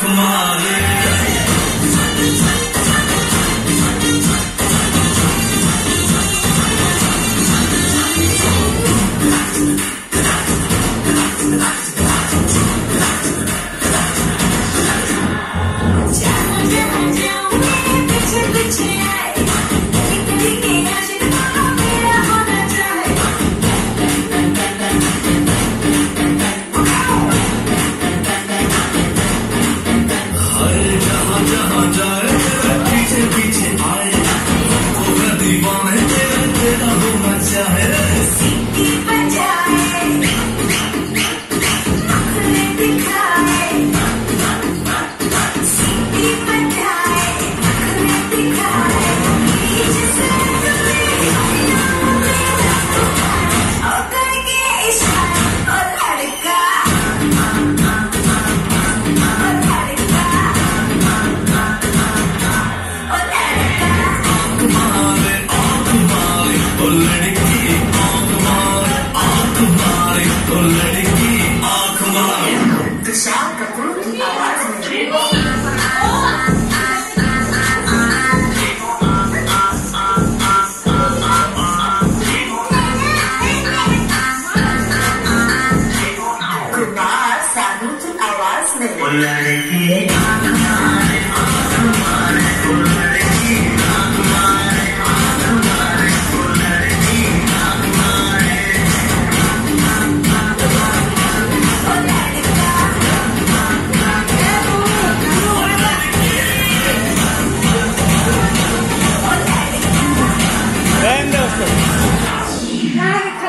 come on, yeah. जहाँ जाए पीछे पीछे आए। वो मैं दीवाने तेरा तेरा हूँ मैं चाहे। विशाल कपूर की आवाज़ में लड़के आना crianças.